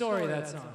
story, that song.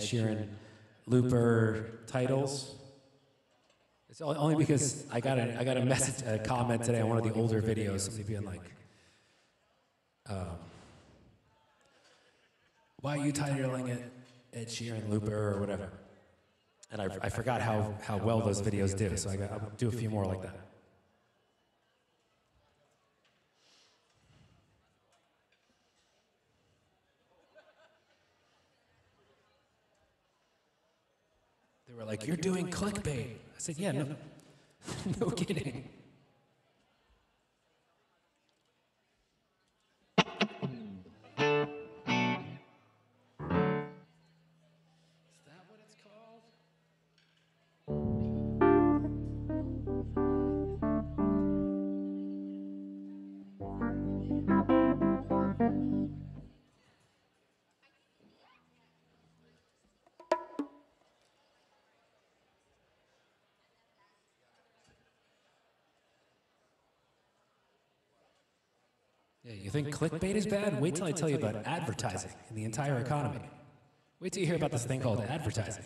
Ed Sheeran Looper titles. It's only because I got a I got a message a comment today on one of the older videos, somebody being like, um, "Why are you titling it Ed Sheeran Looper or whatever?" And I, I forgot how, how well those videos do, so I got, I'll do a few more like that. Were like, "You're doing clickbait." I said, "Yeah, no, no kidding." You think clickbait is bad? Wait till I tell you about advertising in the entire economy. Wait till you hear about this thing called advertising.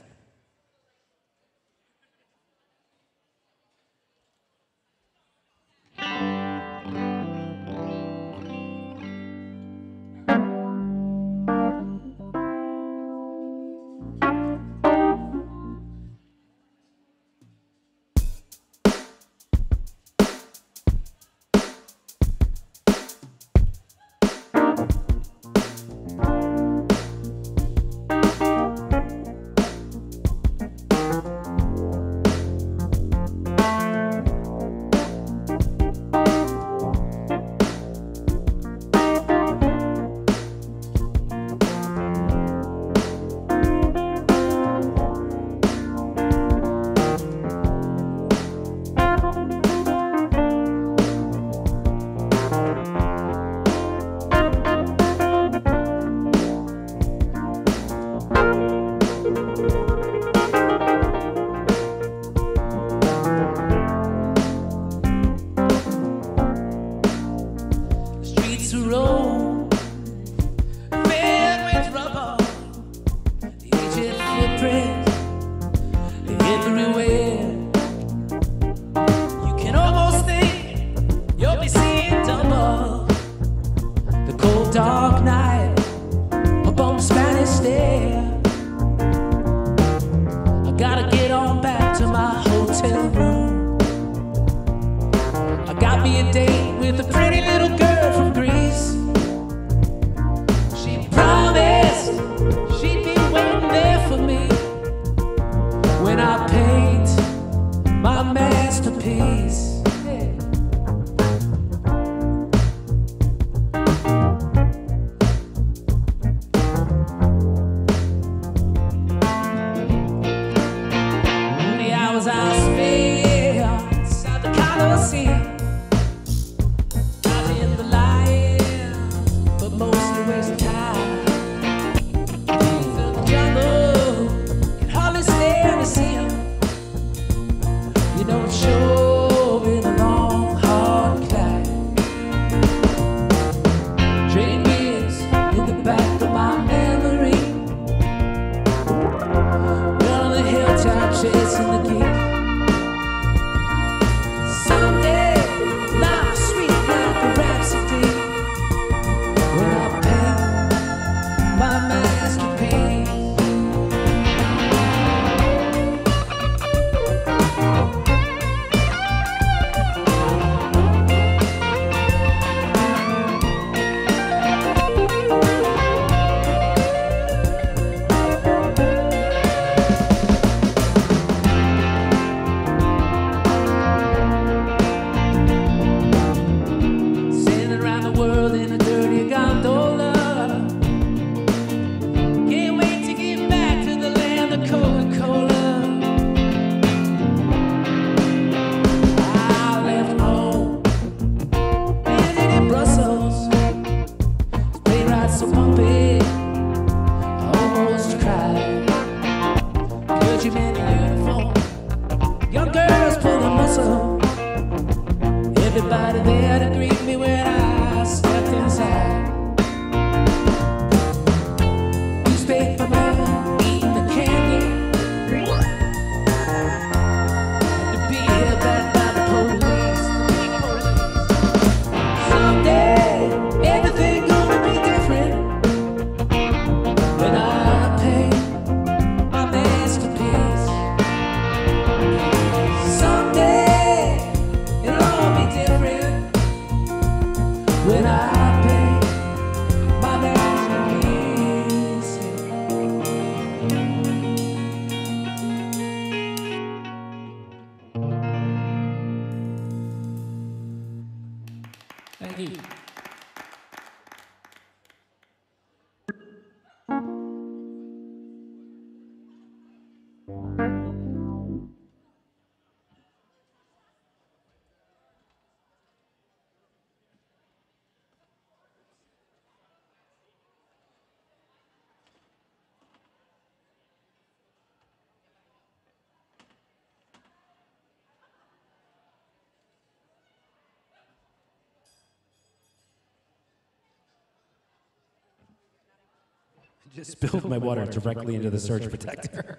My water directly into the surge protector.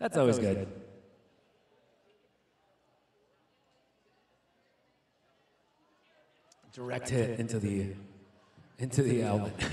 That's always good. Direct hit into the into the outlet.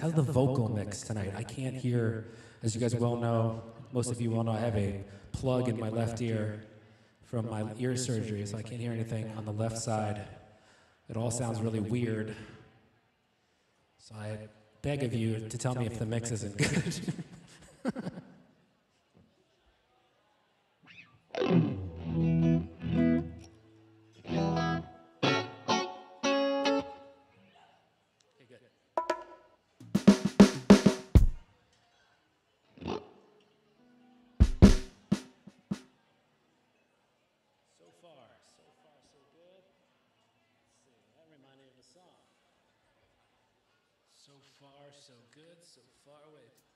how's the vocal mix tonight? I can't hear, as you guys well know, most of you well know, I have a plug in my left ear from my ear surgery, so I can't hear anything on the left side. It all sounds really weird. So I beg of you to tell me if the mix isn't good. far away.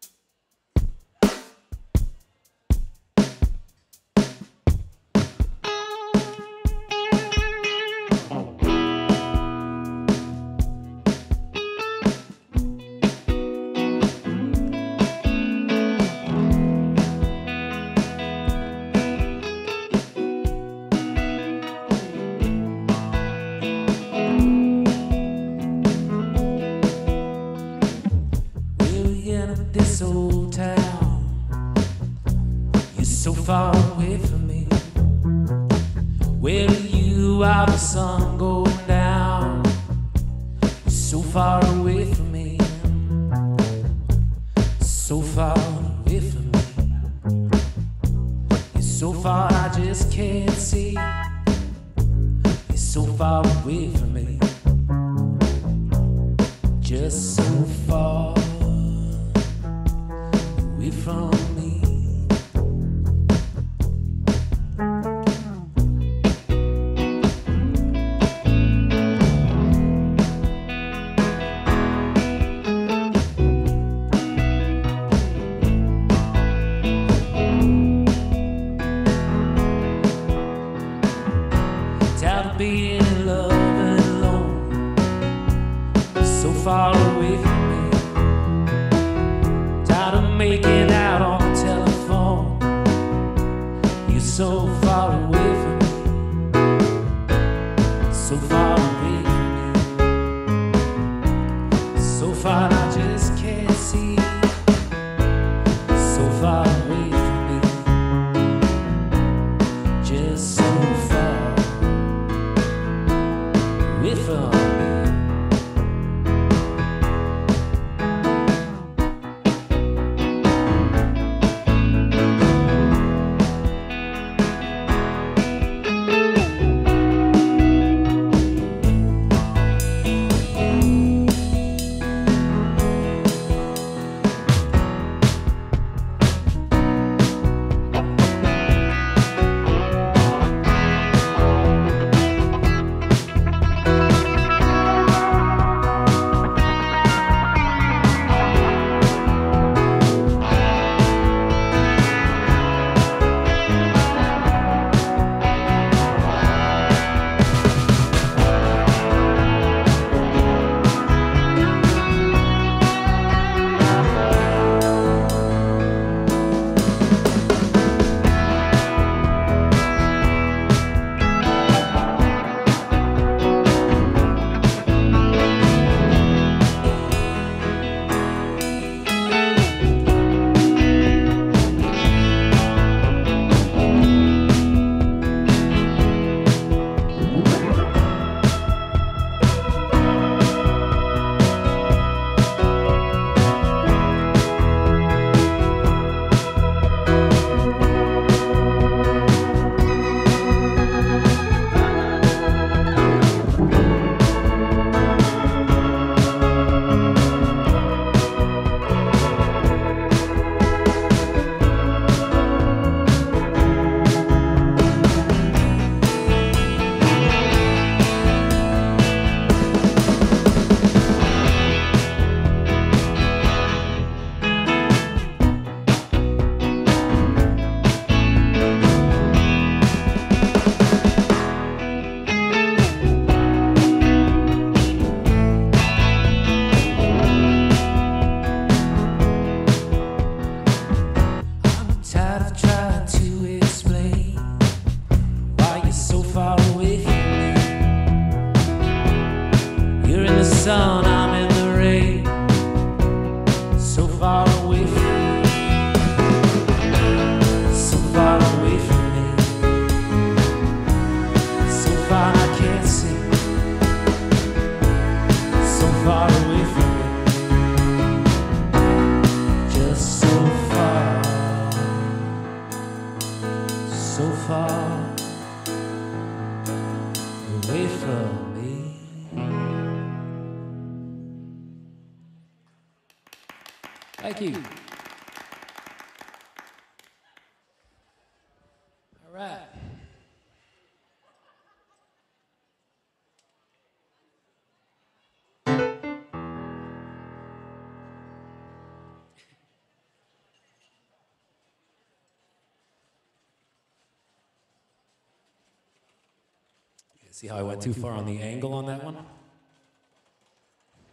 See how I went too far on the angle on that one?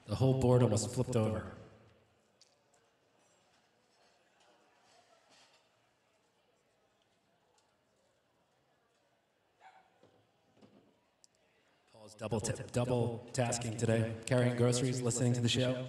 The whole board almost flipped over. Paul's double, double tasking today, carrying groceries, listening to the show.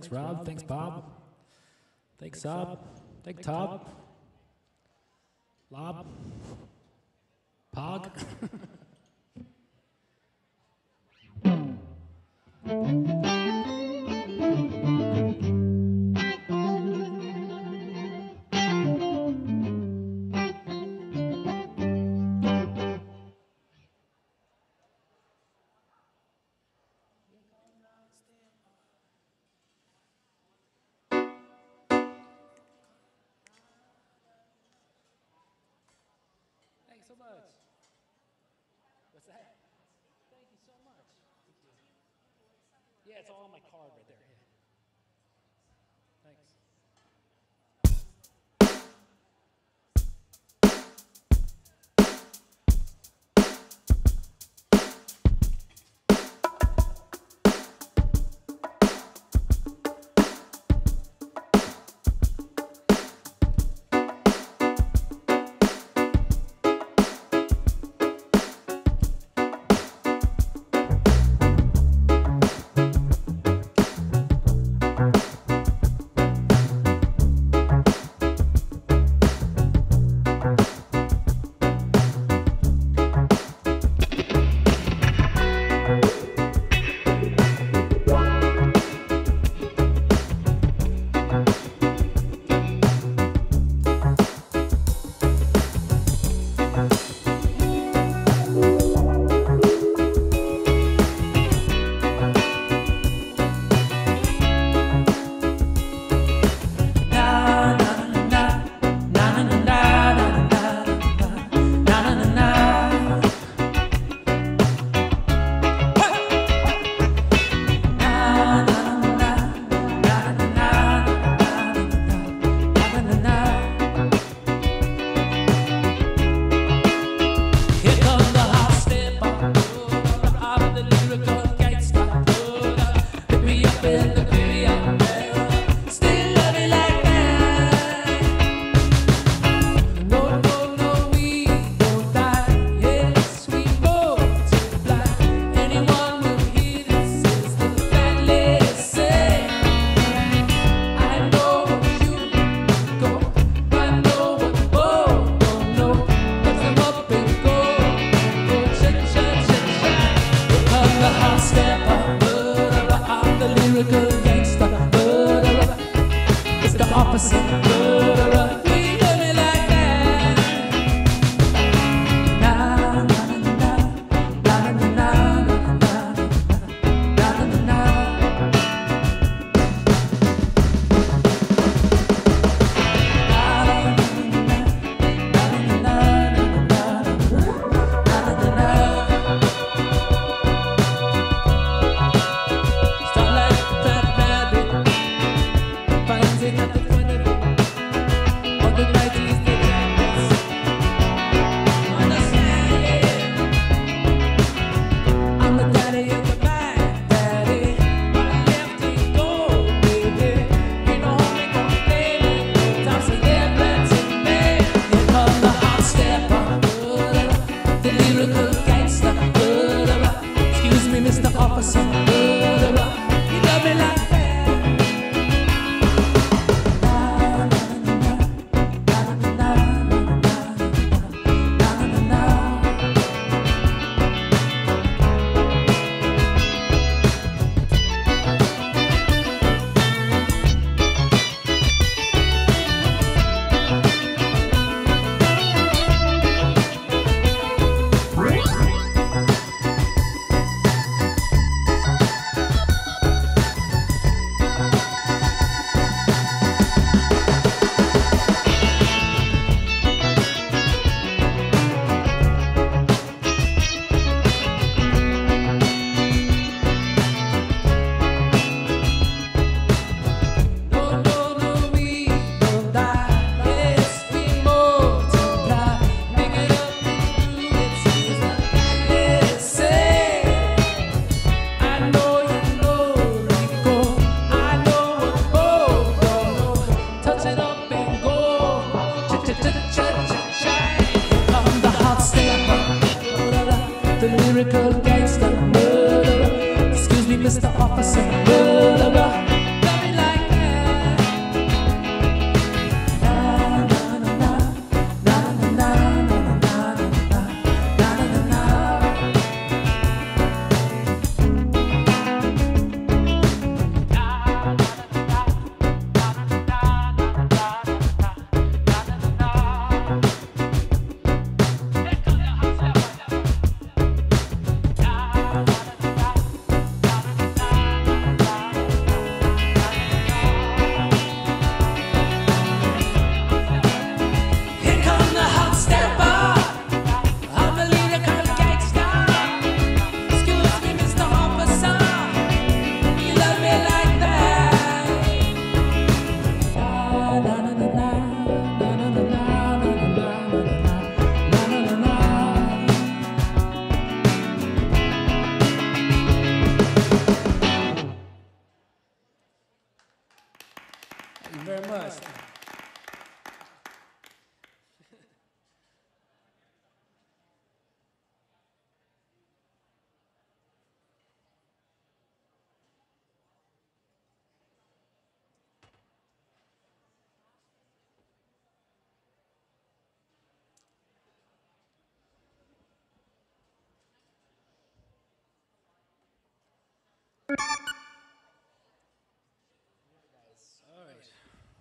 Thanks, Rob. Thanks, Bob. Thanks, Sub. Thanks, Tob. So much. What's that? Thank you so much. Yeah, it's all on my card right there. Yeah.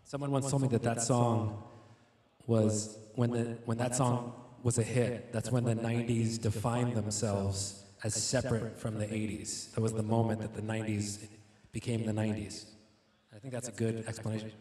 Someone once told me that that song was when the when that song was a hit. That's when the '90s defined themselves as separate from the '80s. That was the moment that the '90s became the '90s. I think that's a good explanation.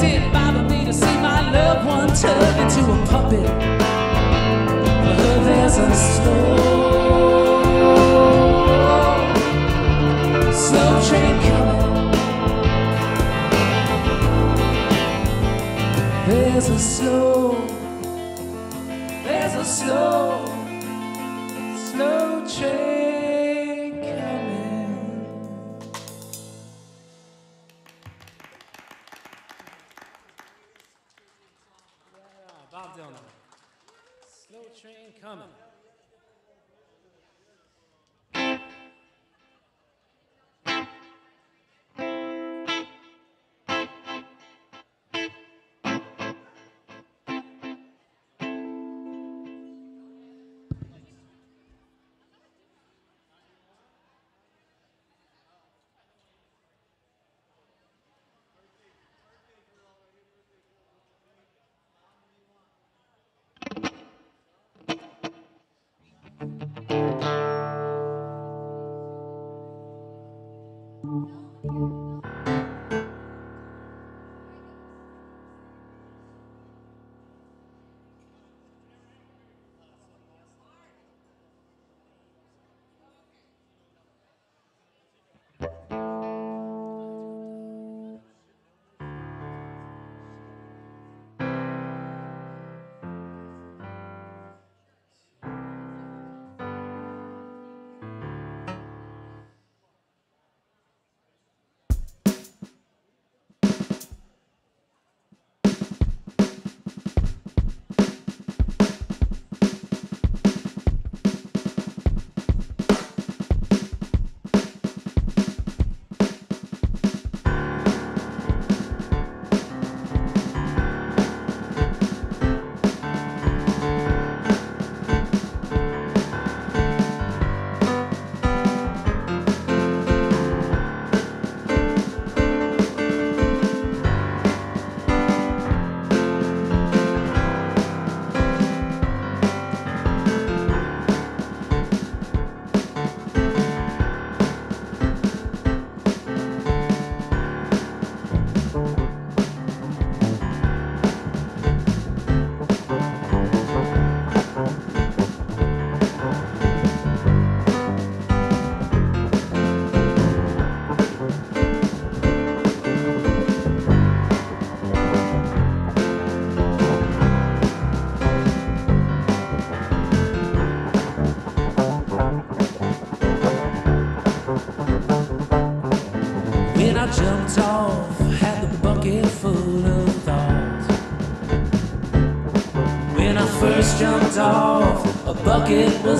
afflicted, bother me to see my loved one touch.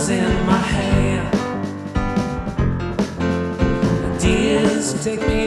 was in my hair. Ideas take me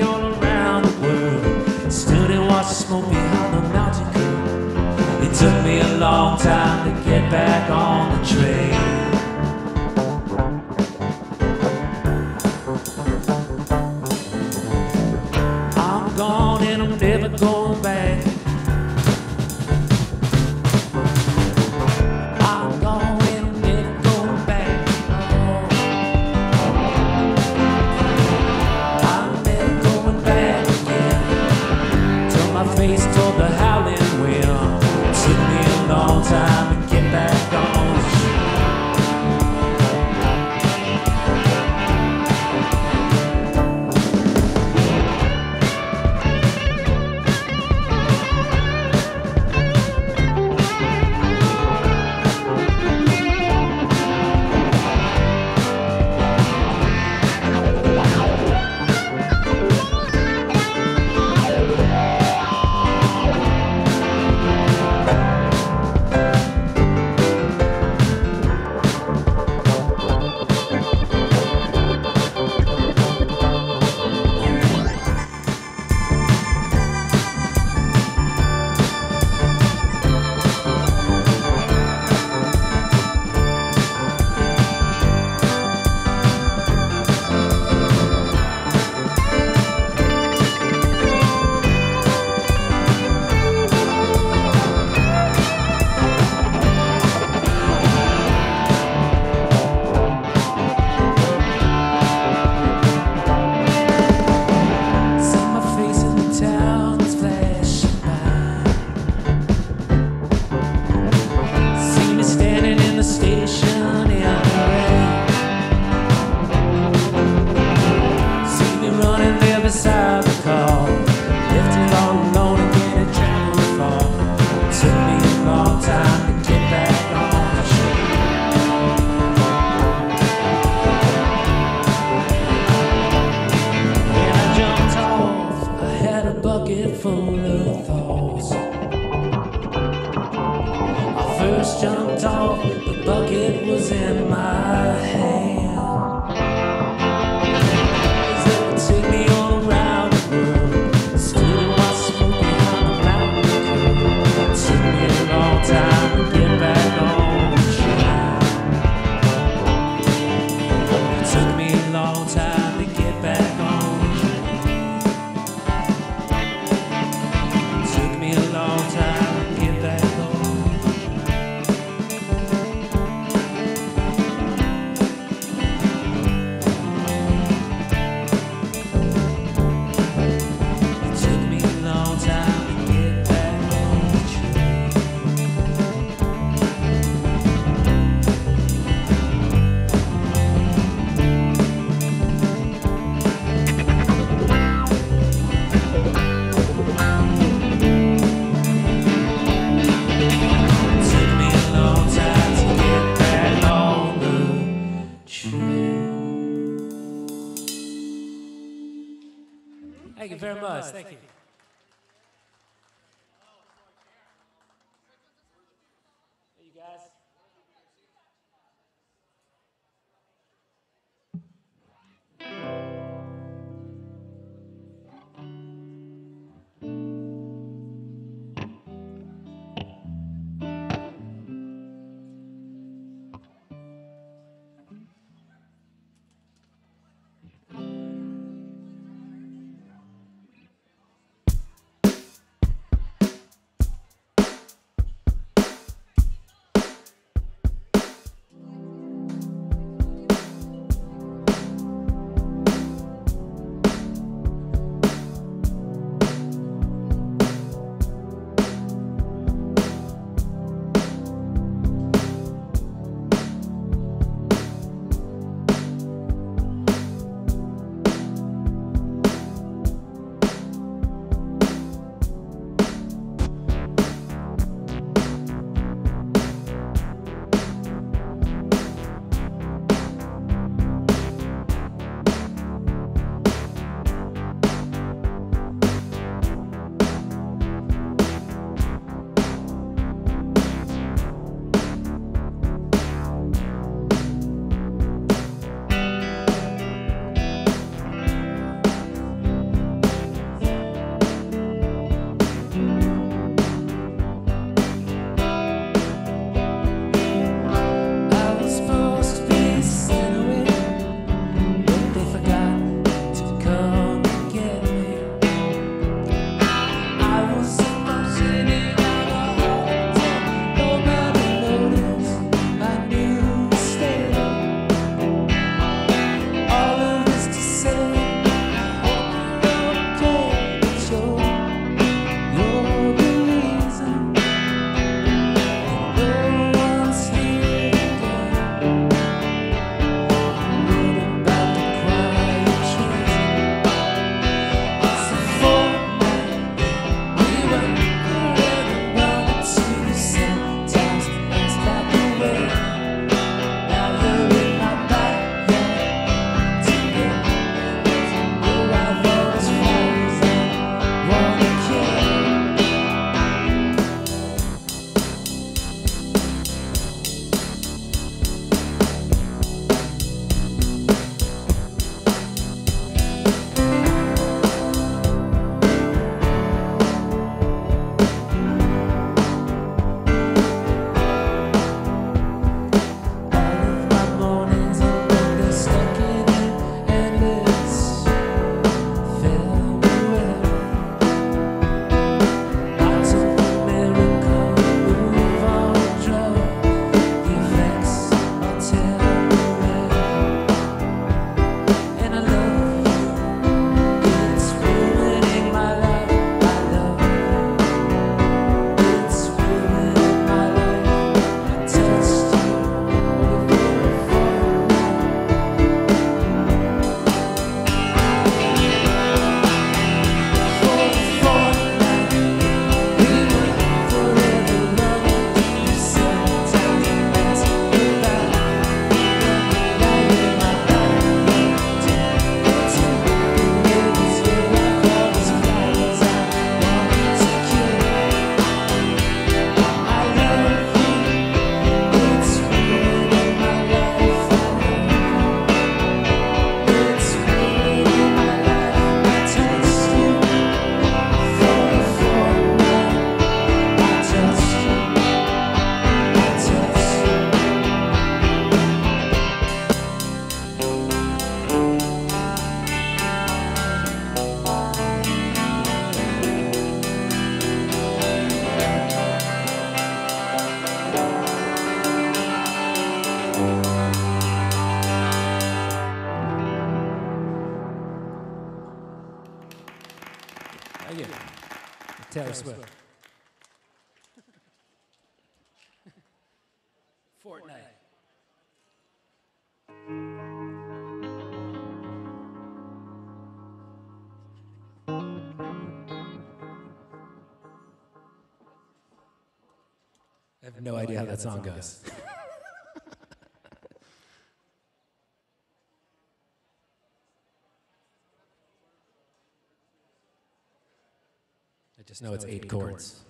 I just know it's eight chords.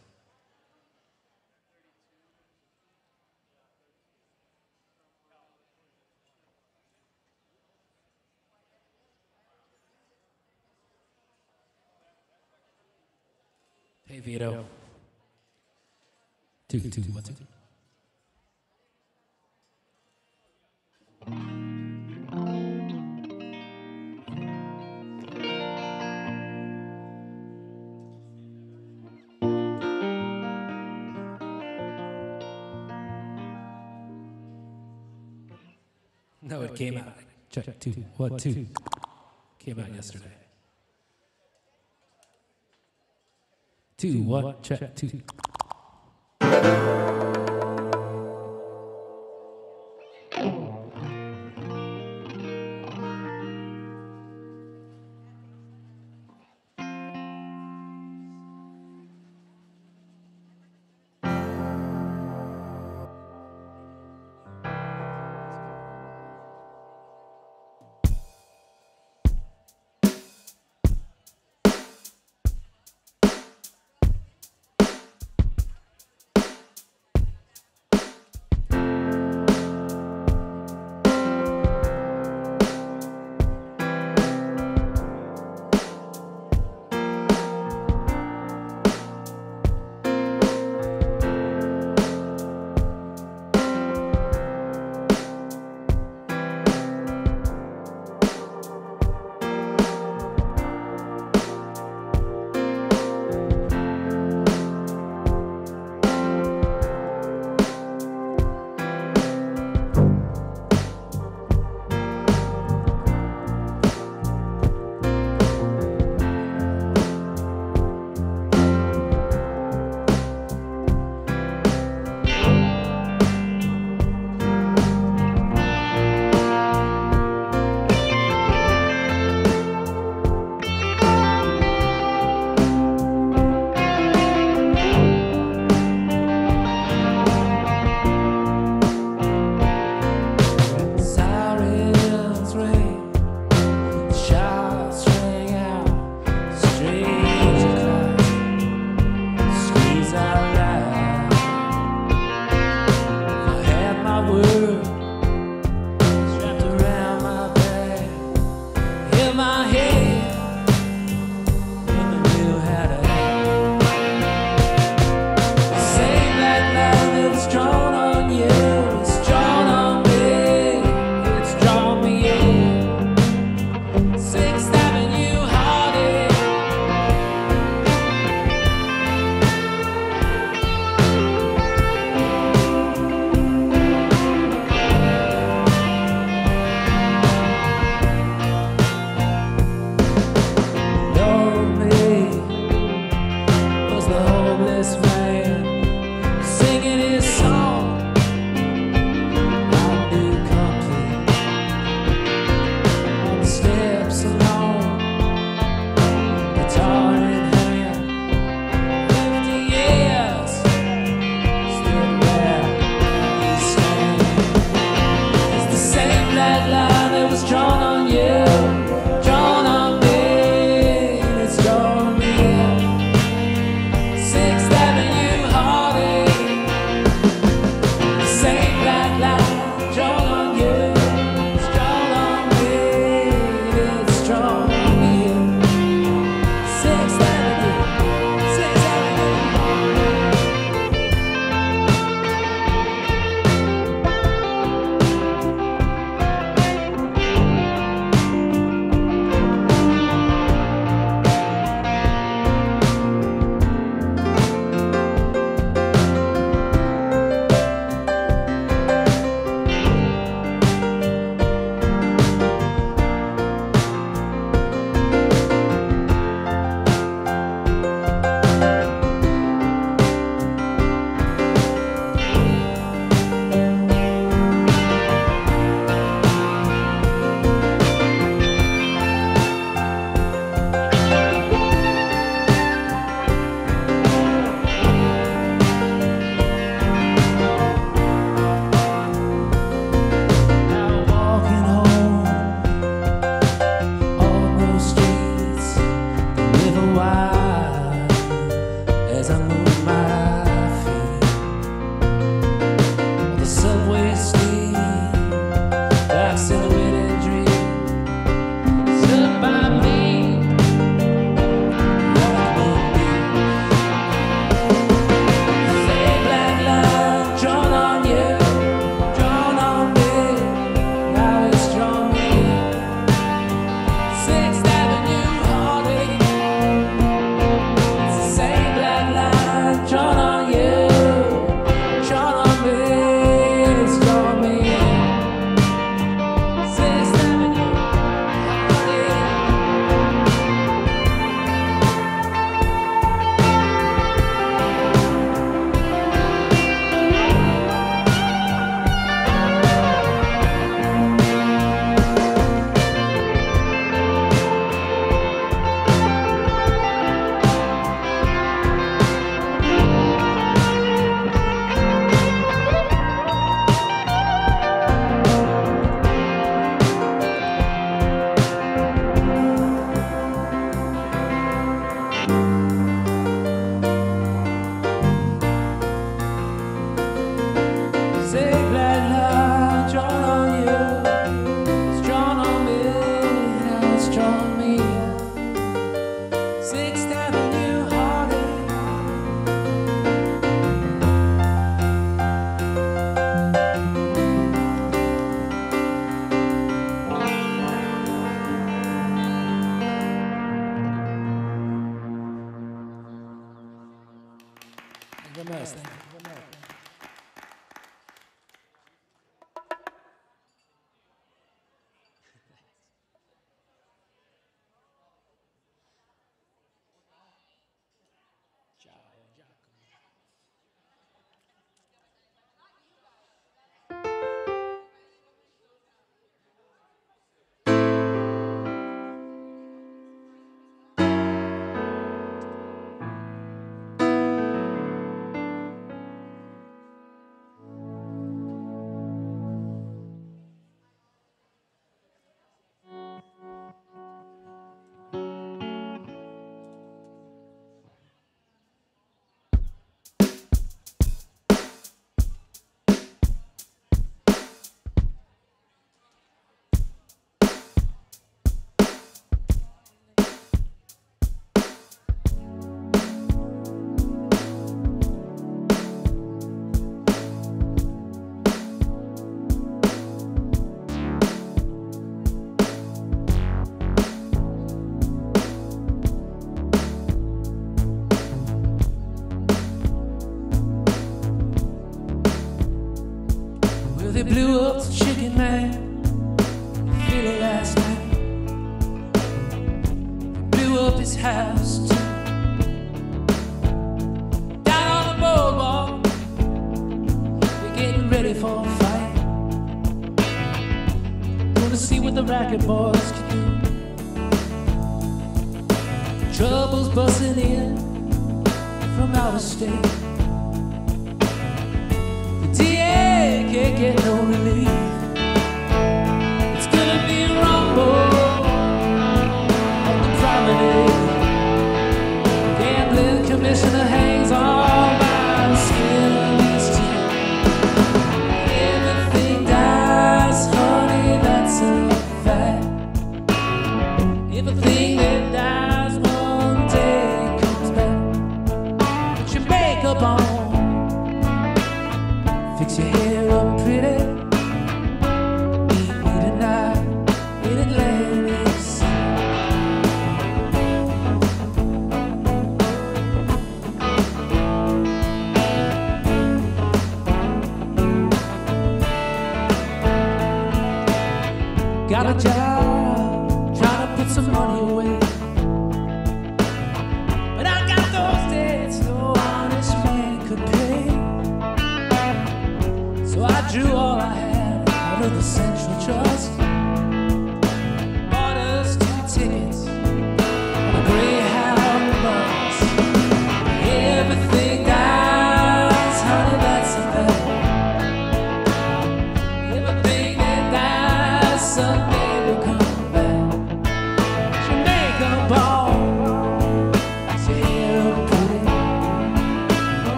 Hey, Vito. Two, two, two, one, two. came out. Check two. What two? Came out yesterday. Two. What? Check two.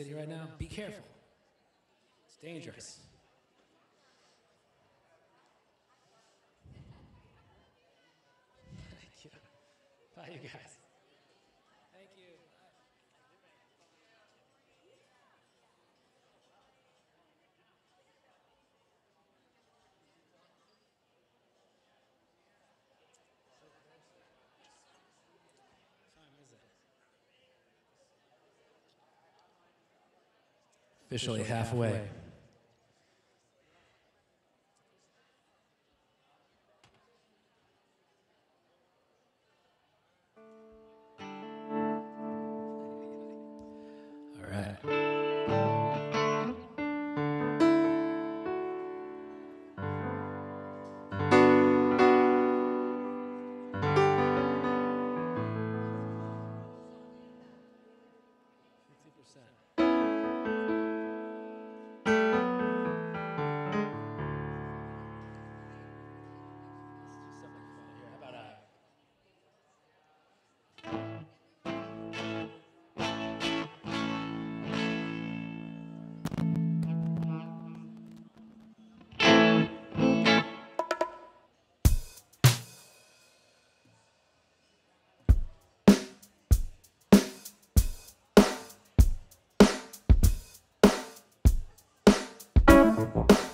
City right now, be careful. It's dangerous. Thank you. Bye, you guys. Thank you. Officially halfway. My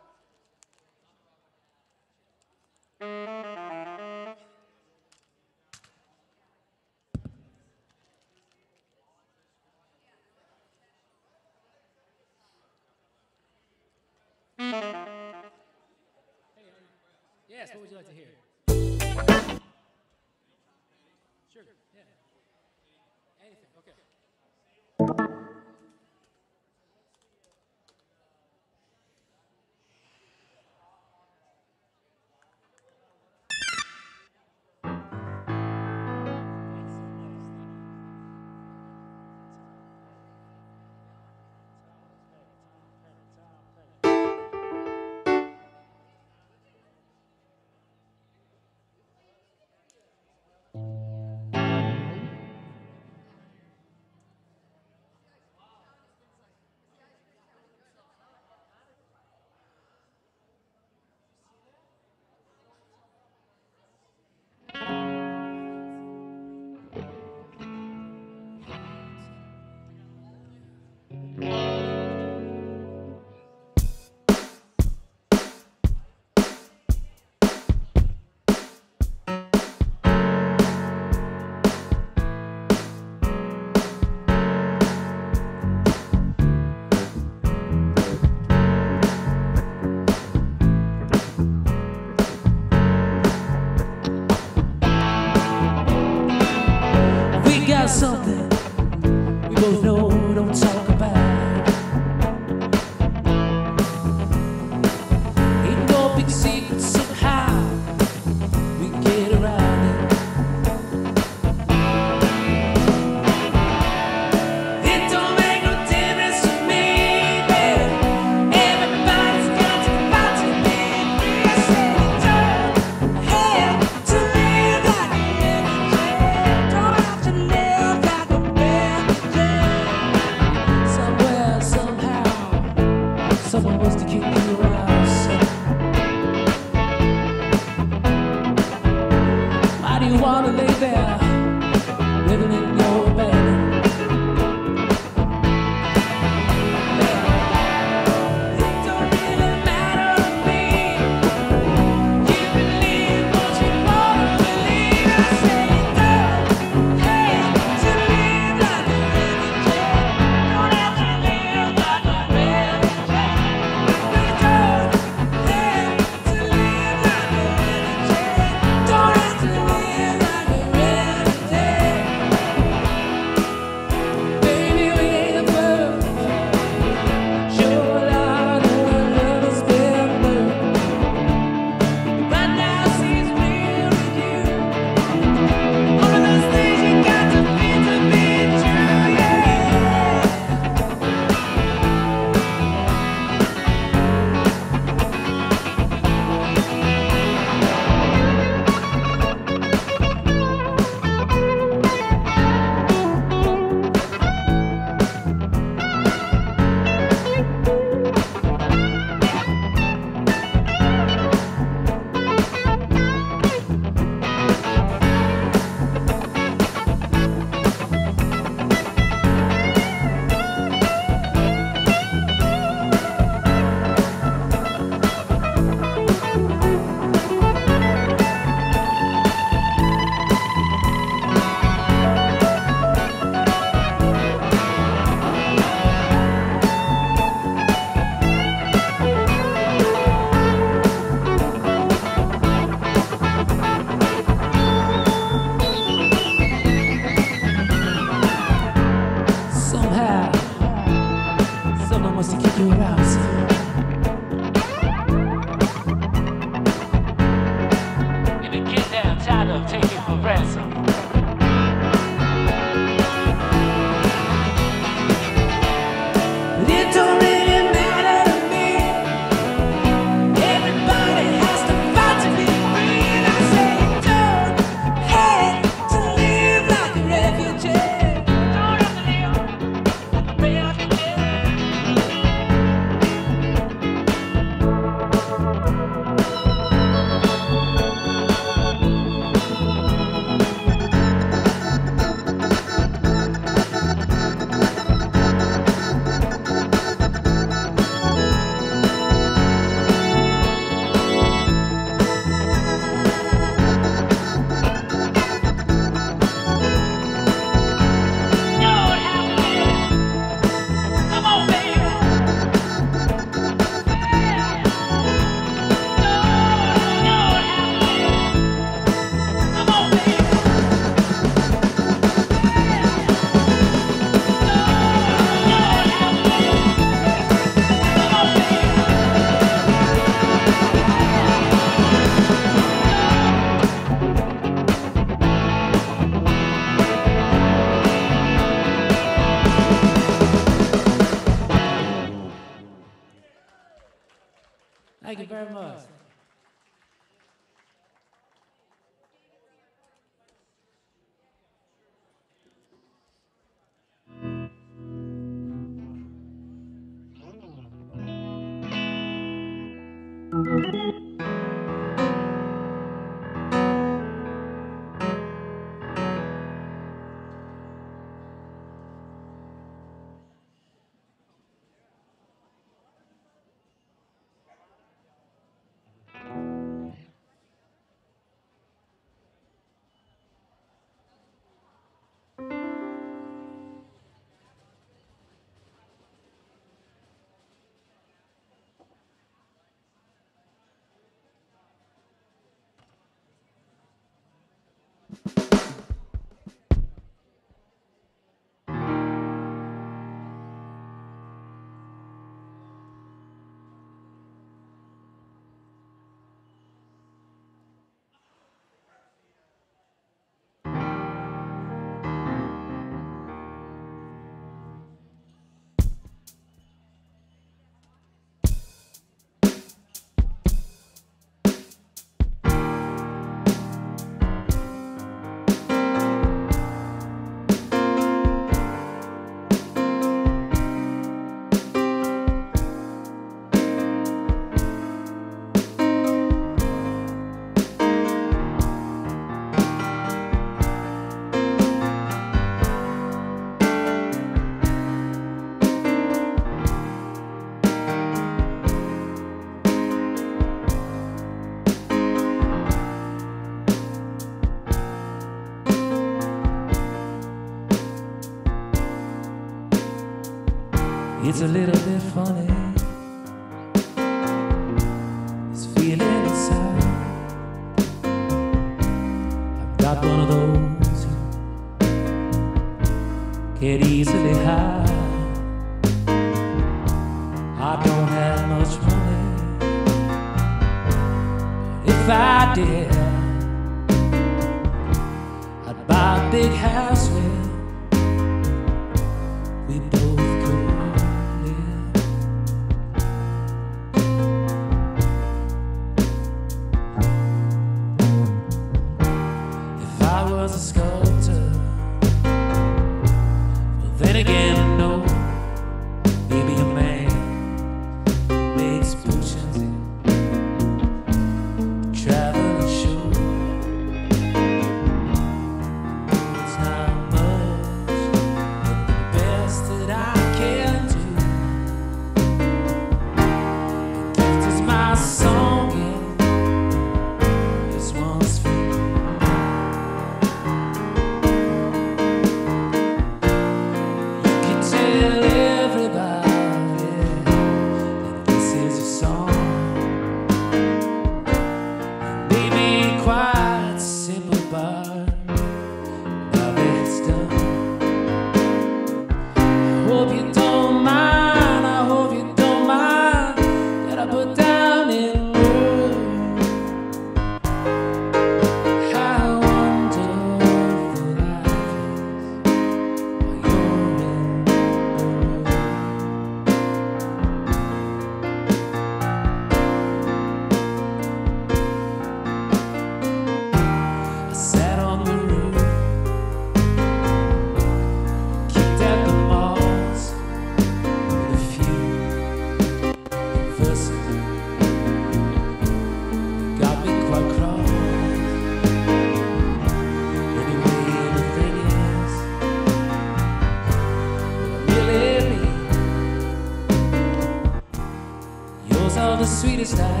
are the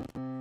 Mm-hmm.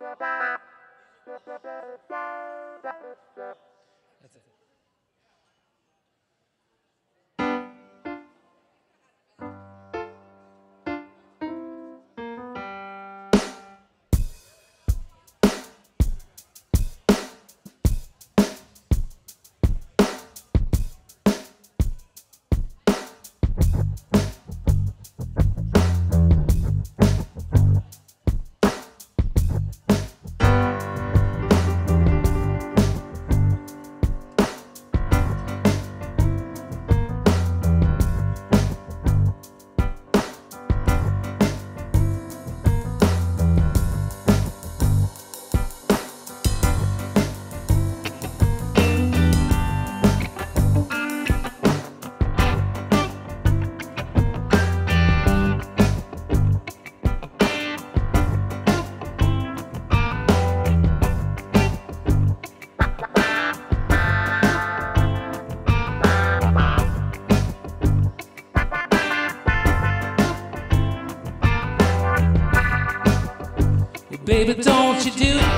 That's you do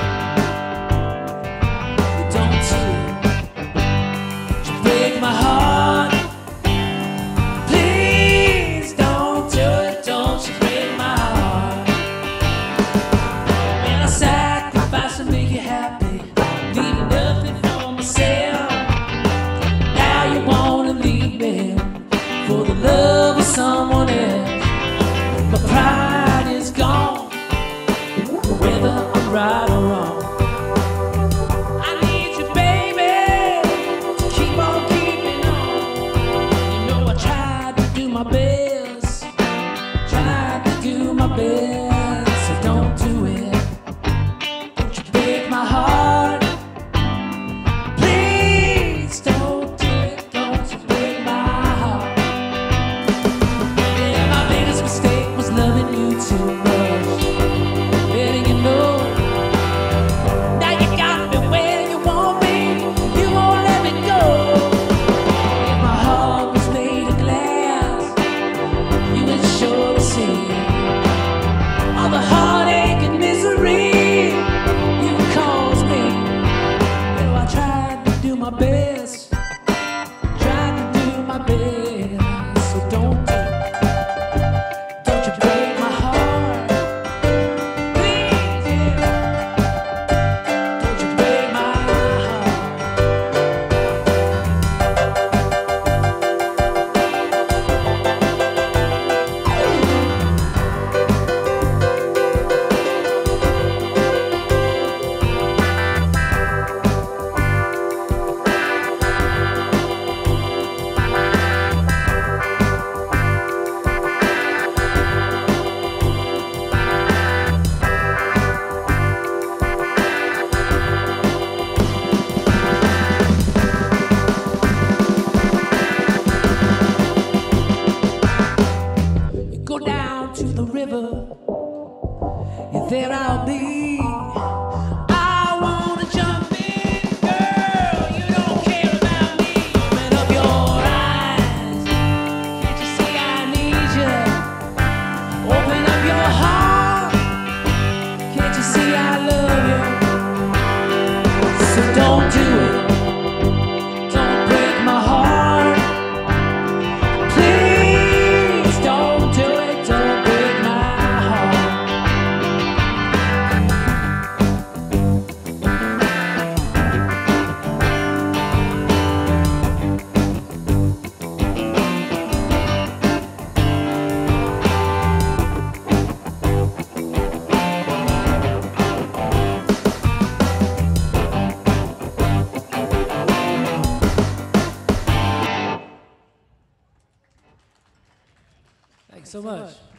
so much.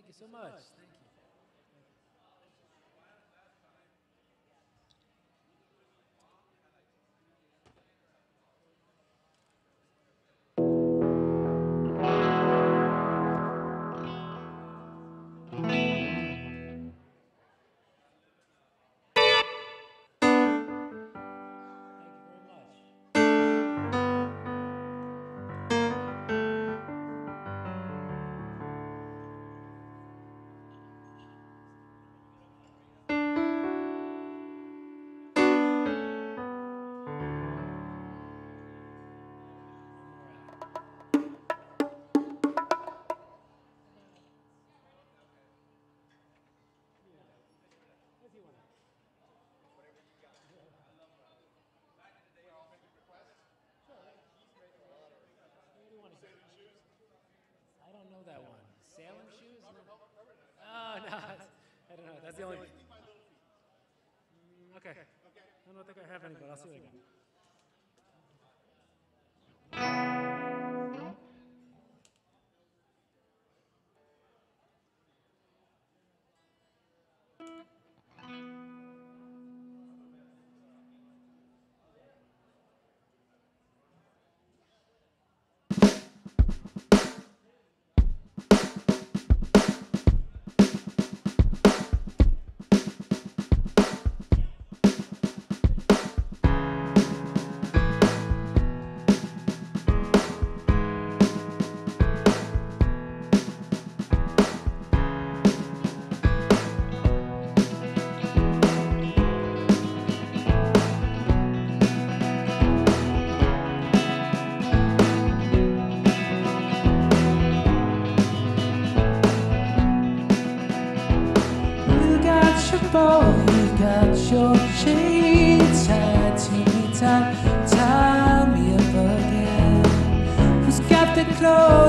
Thank you so much. Shoes? No. Oh, no. I don't know. That's the only. Okay. I don't think I have any, but I'll see you again. close.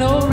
That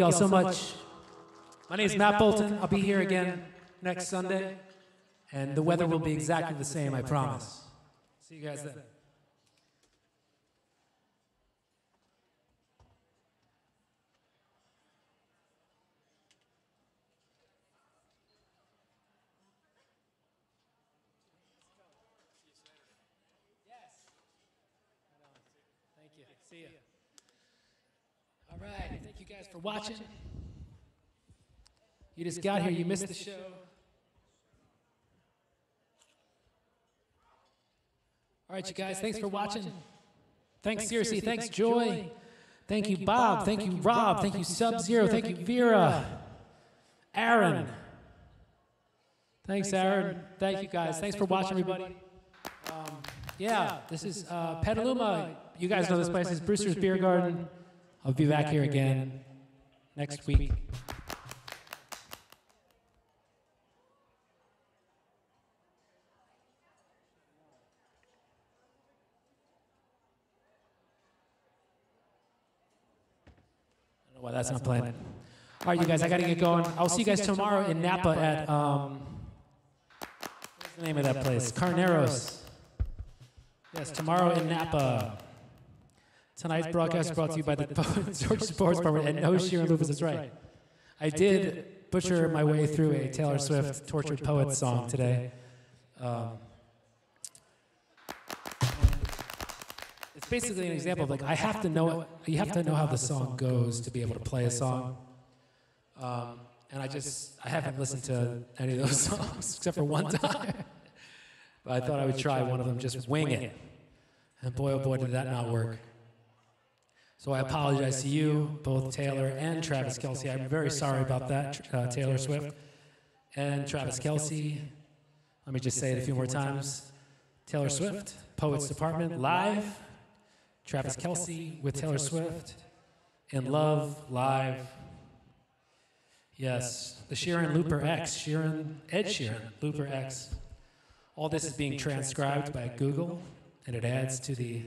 you all so much. My name is Matt Bolton. I'll be here again next Sunday, and the weather will be exactly the same, I promise. See you guys then. Thank you. See you. All right. Thank you watching. You just got here. You missed the show. All right, you guys. Thanks for watching. Thanks, seriously. Thanks, Joy. Thank you, Bob. Thank you, Rob. Thank you, Sub Zero. Thank you, Vera. Aaron. Thanks, Aaron. Thank you, guys. Thanks for watching, everybody. Um, yeah, this is uh, Petaluma. You guys know this place. It's Brewster's Beer Garden. I'll be back here again next week. I don't know why that's not playing. All right, you guys, I got to get going. I'll see you guys tomorrow in Napa at, um, what's the name of that place? Carneros. Yes, tomorrow in Napa. Tonight's broadcast is brought to you by the Tortured Poets Department and No Sheeran Lupus. That's right. I did butcher my way through a Taylor Swift Tortured Poet song today. Um, it's basically an example of like I have to know you have to know how the song goes to be able to play a song. Um, and I just I haven't listened to any of those songs except for one time. but I thought I would try one of them, just wing it. And boy, oh boy, did that not work. So I apologize to you, both Taylor and Travis Kelce. I'm very sorry about that, uh, Taylor Swift and Travis Kelce. Let me just say it a few more times. Taylor Swift, Poets Department, live. Travis Kelce with Taylor Swift. In Love, live. Yes, the Sheeran Looper X, Sheeran, Ed Sheeran, Looper X. All this is being transcribed by Google, and it adds to the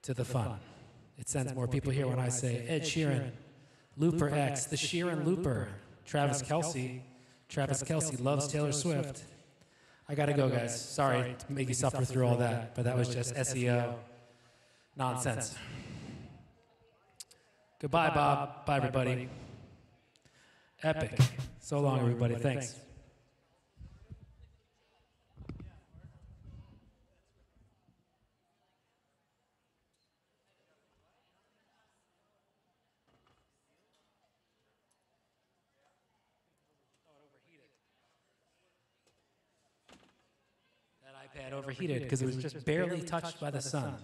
to the fun. It sends more people here when I say Ed Sheeran, Looper X, the Sheeran Looper, Travis Kelce. Travis Kelce loves Taylor Swift. I gotta go, guys. Sorry to make you suffer through all that, but that was just SEO nonsense. Goodbye, Bob. Bye, everybody. Epic. So long, everybody. Thanks. Overheated because it was just barely touched by the sun.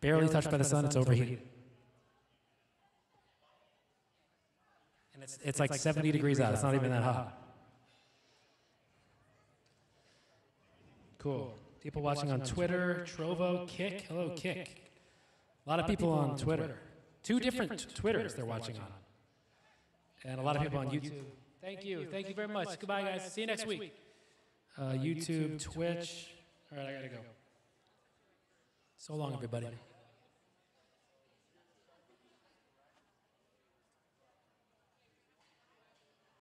Barely touched by the sun, it's overheated. And it's, it's like 70 degrees out. It's not even that hot. Cool. People watching on Twitter, Trovo, Kick. Hello, Kick. A lot of people on Twitter. Two different Twitters they're watching on. And a lot of people on YouTube. Thank you. Thank you very much. Goodbye, guys. See you next week. Uh, YouTube, Twitch. All right, I gotta go. So long, everybody.